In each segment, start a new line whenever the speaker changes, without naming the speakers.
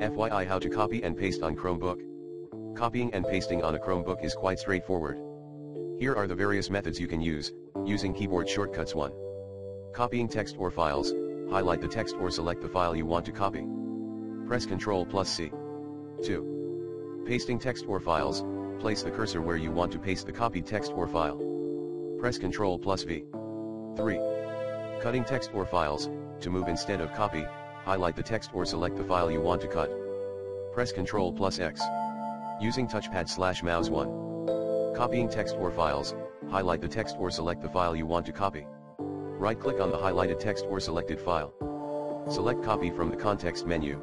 FYI how to copy and paste on Chromebook. Copying and pasting on a Chromebook is quite straightforward. Here are the various methods you can use, using keyboard shortcuts 1. Copying text or files, highlight the text or select the file you want to copy. Press Ctrl plus C. 2. Pasting text or files, place the cursor where you want to paste the copied text or file. Press Ctrl plus V. 3. Cutting text or files, to move instead of copy, highlight the text or select the file you want to cut. Press Ctrl plus X. Using touchpad slash mouse 1. Copying text or files, highlight the text or select the file you want to copy. Right-click on the highlighted text or selected file. Select copy from the context menu.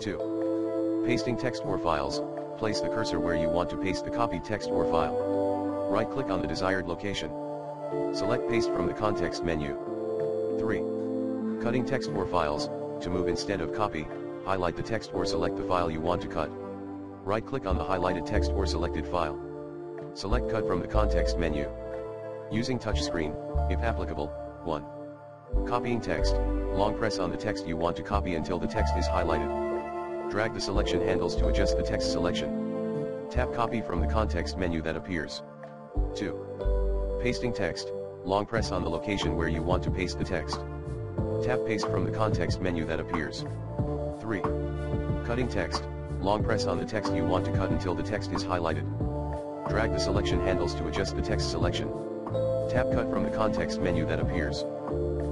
2. Pasting text or files, place the cursor where you want to paste the copied text or file. Right-click on the desired location. Select paste from the context menu. 3. Cutting text or files, to move instead of copy, highlight the text or select the file you want to cut. Right-click on the highlighted text or selected file. Select cut from the context menu. Using touchscreen, if applicable, 1. Copying text, long press on the text you want to copy until the text is highlighted. Drag the selection handles to adjust the text selection. Tap copy from the context menu that appears. 2. Pasting text, long press on the location where you want to paste the text. Tap paste from the context menu that appears. 3. Cutting text, long press on the text you want to cut until the text is highlighted. Drag the selection handles to adjust the text selection. Tap cut from the context menu that appears.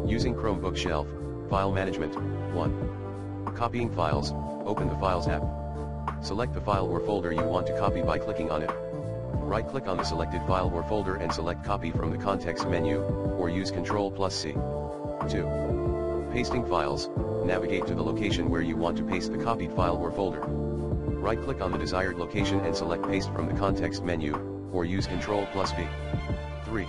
Using Chromebook Shelf, File Management, 1. Copying files, open the Files app. Select the file or folder you want to copy by clicking on it. Right-click on the selected file or folder and select Copy from the context menu, or use Ctrl plus C. 2. Pasting files, navigate to the location where you want to paste the copied file or folder. Right-click on the desired location and select Paste from the context menu, or use Ctrl plus V. 3.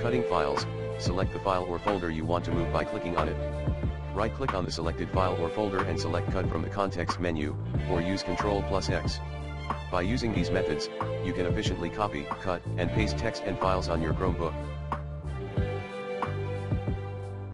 Cutting files, select the file or folder you want to move by clicking on it. Right-click on the selected file or folder and select Cut from the context menu, or use Ctrl plus X. By using these methods, you can efficiently copy, cut, and paste text and files on your Chromebook.